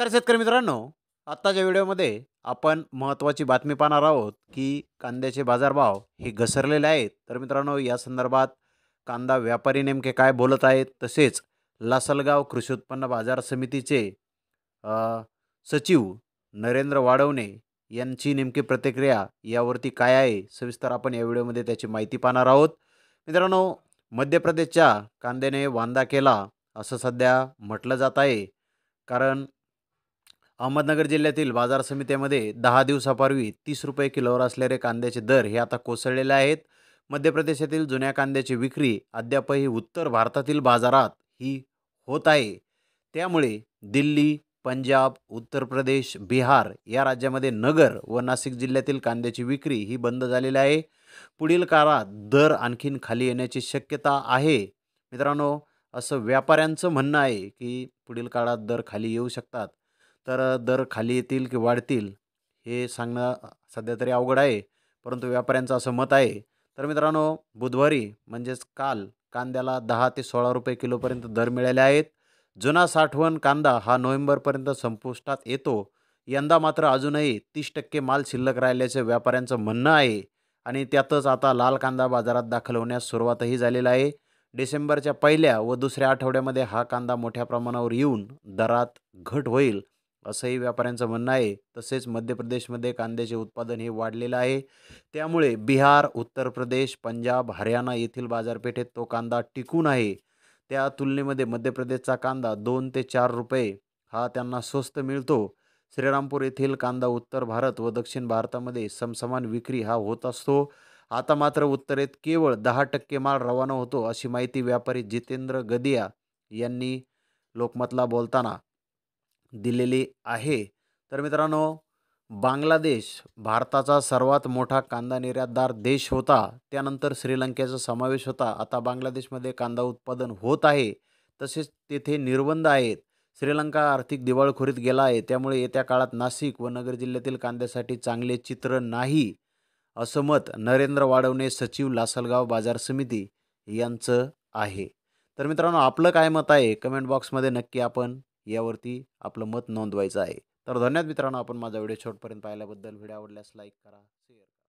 नमस्कार शेतकरी मित्रांनो. आत्ताच्या व्हिडिओमध्ये आपण महत्त्वाची बातमी पाहणार आहोत की कांद्याचे बाजारभाव हे घसरलेले आहेत. तर मित्रांनो या संदर्भात कांदा व्यापारी नेमके काय बोलत आहेत? तसेच लासलगाव कृषी उत्पन्न बाजार समितीचे सचिव नरेंद्र वाडवणे यांची नेमकी प्रतिक्रिया यावरती काय आहे? सविस्तर आपण या व्हिडिओमध्ये त्याची माहिती पाहणार आहोत. मित्रांनो मध्य प्रदेशच्या कांद्याने वांदा केला असं सध्या म्हटलं जात आहे. कारण अहमदनगर जिल्ह्यातील बाजार समित्यामध्ये दहा दिवसापूर्वी तीस रुपये किलोवर असलेले कांद्याचे दर हे आता कोसळलेले आहेत. मध्य प्रदेशातील जुन्या कांद्याची विक्री अद्यापही उत्तर भारतातील बाजारात ही होत आहे. त्यामुळे दिल्ली पंजाब उत्तर प्रदेश बिहार या राज्यामध्ये नगर व नाशिक जिल्ह्यातील कांद्याची विक्री ही बंद झालेली आहे. पुढील काळात दर आणखीन खाली येण्याची शक्यता आहे. मित्रांनो असं व्यापाऱ्यांचं म्हणणं आहे की पुढील काळात दर खाली येऊ शकतात. तर दर खाली येतील की वाढतील हे सांगणं सध्या तरी अवघड आहे परंतु व्यापाऱ्यांचं असं मत आहे. तर मित्रांनो बुधवारी म्हणजेच काल कांद्याला दहा ते सोळा रुपये किलोपर्यंत दर मिळाले आहेत. जुना साठवण कांदा हा नोव्हेंबरपर्यंत संपुष्टात येतो. यंदा मात्र अजूनही तीस टक्के माल शिल्लक राहिल्याचं व्यापाऱ्यांचं म्हणणं आहे. आणि त्यातच आता लाल कांदा बाजारात दाखल होण्यास सुरुवातही झालेला आहे. डिसेंबरच्या पहिल्या व दुसऱ्या आठवड्यामध्ये हा कांदा मोठ्या प्रमाणावर येऊन दरात घट होईल. असंही व्यापाऱ्यांचं म्हणणं आहे. तसेच मध्य प्रदेशमध्ये कांद्याचे उत्पादन हे वाढलेलं आहे. त्यामुळे बिहार उत्तर प्रदेश पंजाब हरियाणा येथील बाजारपेठेत तो कांदा टिकून आहे. त्या तुलनेमध्ये मध्य प्रदेशचा कांदा दोन ते चार रुपये हा त्यांना स्वस्त मिळतो. श्रीरामपूर येथील कांदा उत्तर भारत व दक्षिण भारतामध्ये समसमान विक्री हा होत असतो. आता मात्र उत्तरेत केवळ दहा टक्के माल रवाना होतो अशी माहिती व्यापारी जितेंद्र गदिया यांनी लोकमतला बोलताना दिलेली आहे. तर मित्रांनो बांगलादेश भारताचा सर्वात मोठा कांदा निर्यातदार देश होता. त्यानंतर श्रीलंकेचा समावेश होता. आता बांगलादेशमध्ये कांदा उत्पादन होत आहे. तसेच तेथे निर्बंध आहेत. श्रीलंका आर्थिक दिवाळखोरीत गेला आहे. त्यामुळे येत्या काळात नाशिक व नगर जिल्ह्यातील कांद्यासाठी चांगले चित्र नाही असं मत नरेंद्र वाडवणे सचिव लासलगाव बाजार समिती यांचं आहे. तर मित्रांनो आपलं काय मत आहे? कमेंट बॉक्समध्ये नक्की आपण यावरती आपलं मत नोंदवायचं आहे. तर धन्यवाद मित्रांनो आपण माझा व्हिडिओ शेवटपर्यंत पाहिल्याबद्दल. व्हिडिओ आवडल्यास लाईक करा.